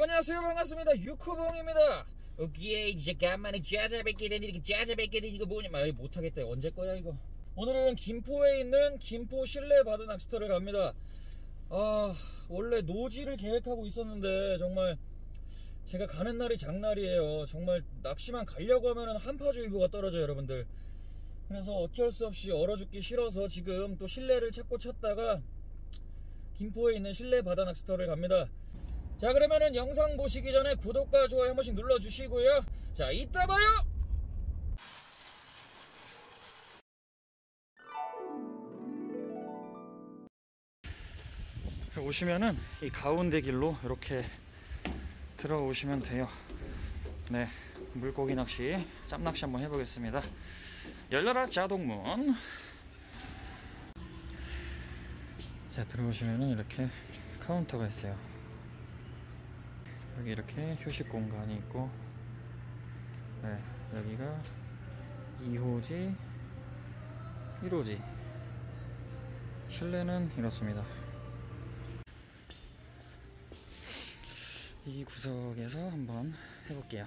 안녕하세요. 반갑습니다. 유쿠봉입니다. 오기에 이제 간만에 되니 이렇게 짜자 뵙게 되니 이거 뭐냐. 아 못하겠다. 언제 거야 이거? 오늘은 김포에 있는 김포 실내 바다 낚시터를 갑니다. 아 원래 노지를 계획하고 있었는데 정말 제가 가는 날이 장날이에요. 정말 낚시만 가려고 하면 한파주의보가 떨어져요 여러분들. 그래서 어쩔 수 없이 얼어 죽기 싫어서 지금 또 실내를 찾고 찾다가 김포에 있는 실내 바다 낚시터를 갑니다 자 그러면은 영상 보시기 전에 구독과 좋아요 한 번씩 눌러주시고요. 자 이따 봐요! 오시면은 이 가운데 길로 이렇게 들어오시면 돼요. 네 물고기 낚시 짬낚시 한번 해보겠습니다. 열려라 자동문. 자 들어오시면은 이렇게 카운터가 있어요 여기 이렇게 휴식 공간이 있고 네, 여기가 2호지 1호지. 실내는 이렇습니다. 이 구석에서 한번 해볼게요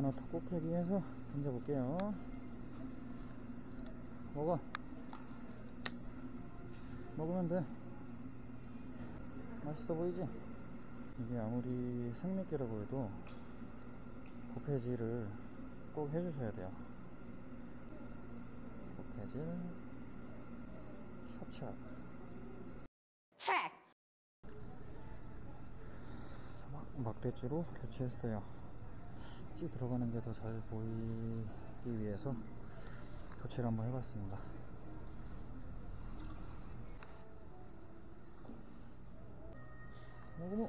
하나 더 꼭하기 위해서 던져볼게요. 먹어. 먹으면 돼. 맛있어 보이지? 이게 아무리 생맥기라고 해도 고패질을 꼭 해주셔야 돼요. 고패질, 샵샵. check. 막, 막대주로 교체했어요. 찌 들어가는 게 더 잘 보이기 위해서 교체를 한번 해봤습니다. 어머,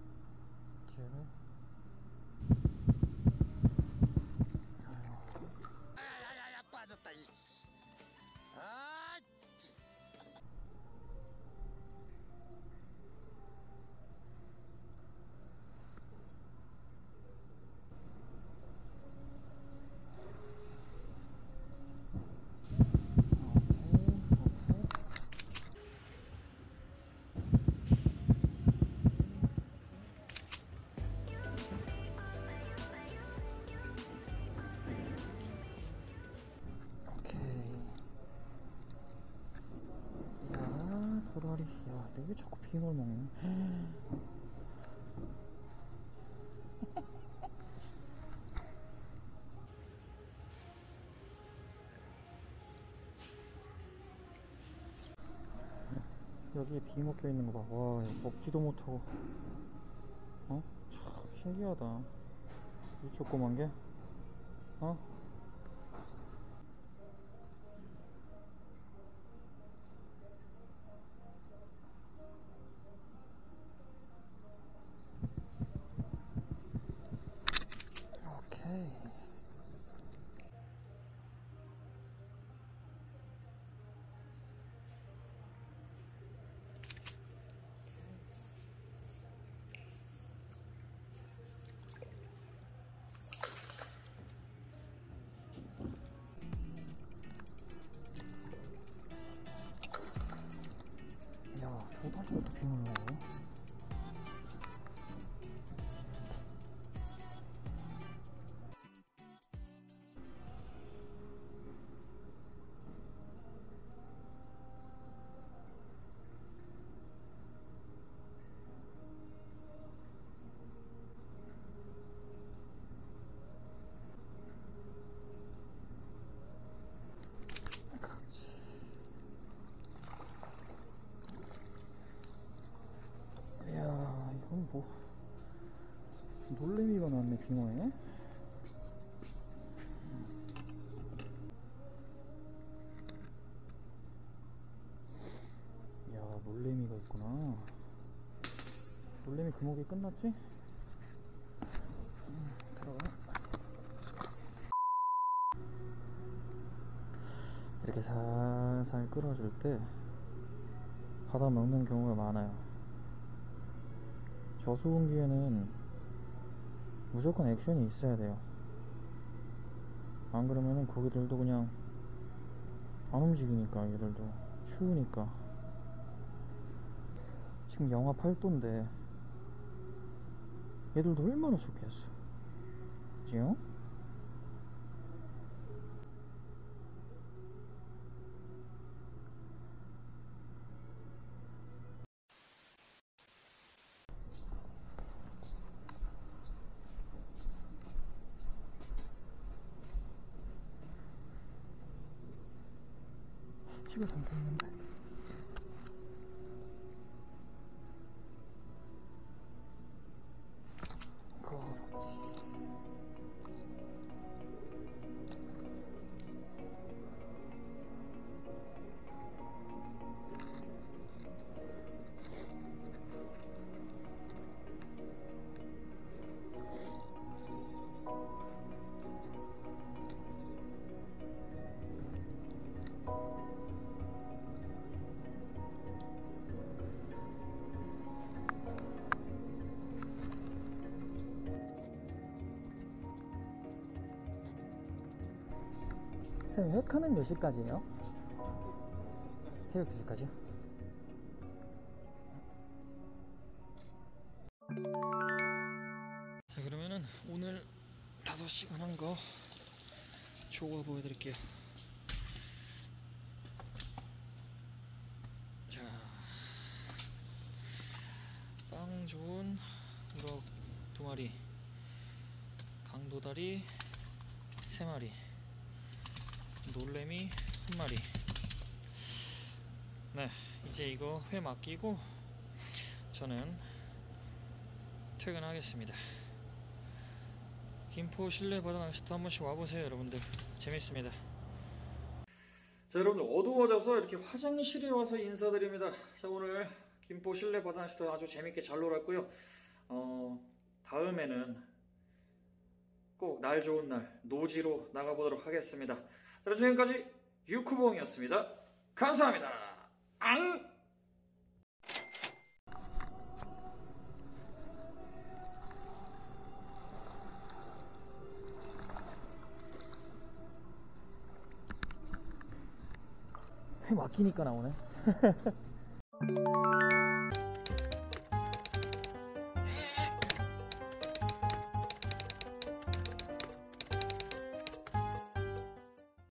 야, 내게 자꾸 빙어를 먹네. 여기에 빙어 껴 있는 거 봐. 와, 먹지도 못하고. 어? 참 신기하다. 이 조그만 게. 어? 뭐 놀래미가 나왔네 빙어에. 야, 놀래미가 있구나. 놀래미 금옥이 끝났지? 음, 들어가. 이렇게 살살 끌어줄 때 받아 먹는 경우가 많아요. 저수온기에는 무조건 액션이 있어야 돼요. 안 그러면은 고기들도 그냥 안 움직이니까 얘들도 추우니까 지금 영하 8도인데 얘들도 얼마나 춥겠어. 그지요? 집에 담겨 있는데. 선생님 회카는 몇 시까지예요? 새벽 2시까지요? 자 그러면은 오늘 5시간 한 거 조거 보여드릴게요 자빵 좋은 우럭 두 마리 강도다리 세 마리 놀래미 한 마리. 네, 이제 이거 회 맡기고 저는 퇴근하겠습니다. 김포 실내 바다 낚시터 한 번씩 와보세요, 여러분들. 재밌습니다. 자, 여러분들 어두워져서 이렇게 화장실에 와서 인사드립니다. 자, 오늘 김포 실내 바다 낚시터 아주 재밌게 잘 놀았고요. 어, 다음에는 꼭 날 좋은 날 노지로 나가보도록 하겠습니다. 자, 지금까지 유쿠봉이었습니다. 감사합니다. 앙! 회 맡기니까 나오네.